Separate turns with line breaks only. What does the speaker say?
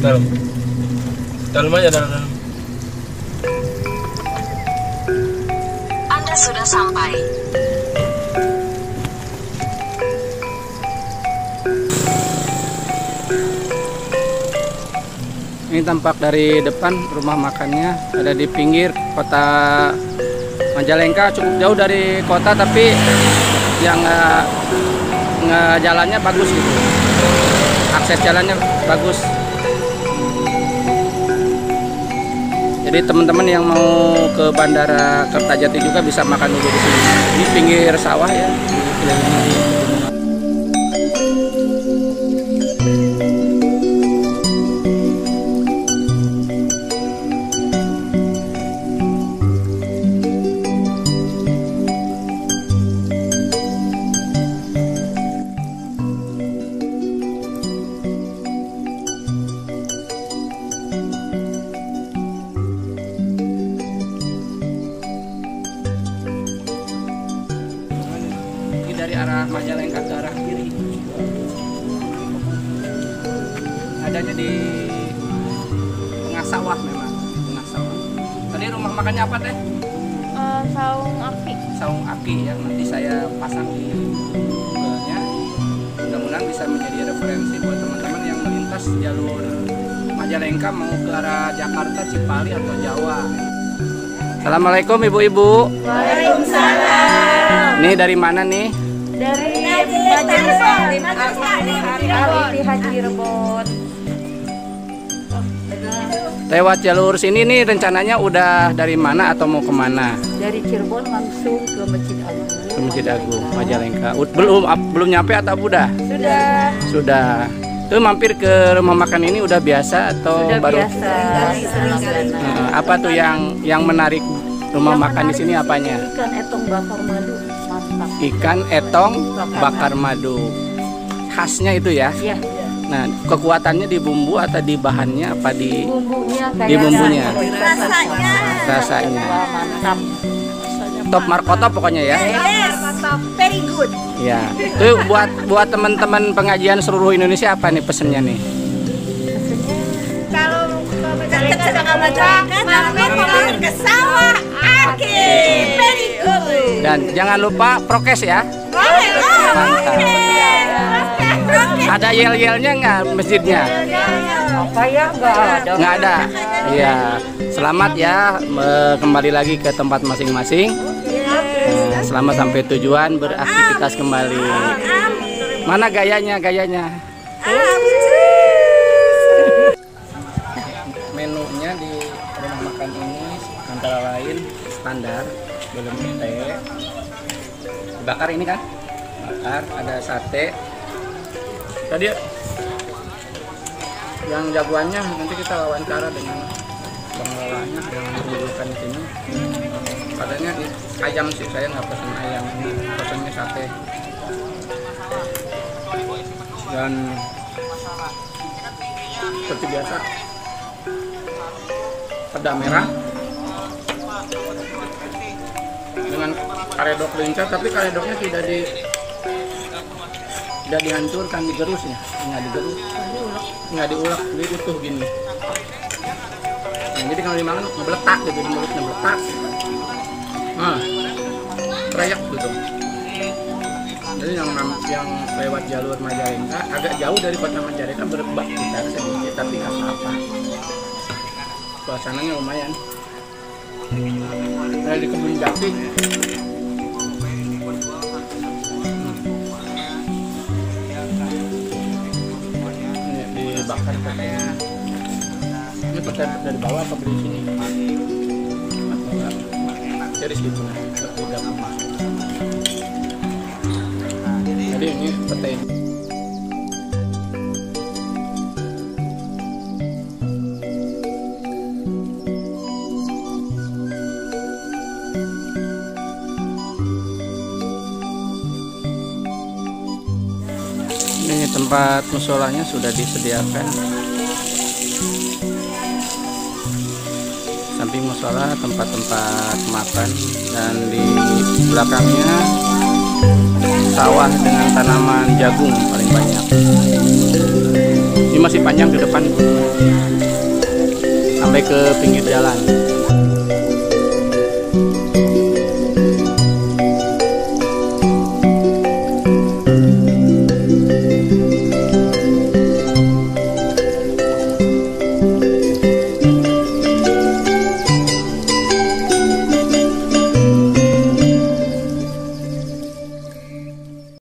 Dalam aja dalam. dalam.
Anda sudah sampai.
Ini tampak dari depan rumah makannya ada di pinggir kota Majalengka cukup jauh dari kota tapi yang nggak nggak jalannya bagus gitu akses jalannya bagus jadi teman-teman yang mau ke bandara Kertajati juga bisa makan dulu di sini. Ini pinggir sawah ya arah Majalengka ke arah kiri. Adanya di tengah sawah memang tengah sawah. Tadi rumah makannya apa teh?
Eh, saung aki.
Saung aki yang nanti saya pasang di Google-nya mudah-mudahan bisa menjadi referensi buat teman-teman yang melintas jalur Majalengka mau ke arah Jakarta, Cipali atau Jawa. Assalamualaikum ibu-ibu.
Waalaikumsalam.
Ini dari mana nih?
Dari Majelis Taklim Al Haji Rebon
Lewat jalur sini nih rencananya udah dari mana atau mau ke mana?
dari Cirebon langsung ke Masjid Agung
Ke Masjid Agung Majalengka. Belum belum nyampe atau udah?
sudah
Sudah. Tuh mampir ke rumah makan ini udah biasa atau
sudah
baru?
biasa
Eh, apa tuh yang yang menarik rumah
Yang
makan di sini apanya?
ikan etong bakar madu
Ikan etong
Bakar
madu. Khasnya itu ya.
ya
Nah, kekuatannya di bumbu atau di bahannya apa di
bumbunya
Di bumbunya.
rasanya
rasanya?
Mantap
Top markoto pokoknya ya.
yes very good
Ya. Itu buat buat teman-teman pengajian seluruh Indonesia apa nih pesennya nih?
kalau ke Majalengka mampir mampir ke sawah Oke, very.
Dan jangan lupa prokes ya. Mantap. Ada yel-yelnya nggak masjidnya?
Apa ya? Enggak ada.
Nggak ada. Iya. Selamat ya kembali lagi ke tempat masing-masing. Nah, selamat sampai tujuan beraktivitas kembali. Mana gayanya? Gayanya? Menunya di rumah makan ini antara lain standar belum teh bakar ini kan bakar ada sate. Tadi yang jagoannya nanti kita wawancara dengan pengelolanya yang menyediakan di sini. Katanya ayam sih saya nggak pesen ayam. Pesennya sate. Dan seperti biasa peda merah dengan karedok lincah tapi karedoknya tidak di tidak dihancurkan digerusnya nggak digerus. Nggak diulek diutuh gini. Nah, jadi kalau dimakan ngebeletak gitu mulutnya beletak nah rayap gitu. Jadi yang yang lewat jalur Majalengka agak jauh dari kota Majalengka berbak kita sedikit tapi nggak apa-apa. Suasananya lumayan ada di kebun jati dibakar katanya ini peta dari bawah apa beli sini. Dari situ masuk jadi ini peta tempat musolanya sudah disediakan. Samping musola tempat-tempat makan dan di belakangnya sawah dengan tanaman jagung paling banyak. Ini masih panjang ke depan. Sampai ke pinggir jalan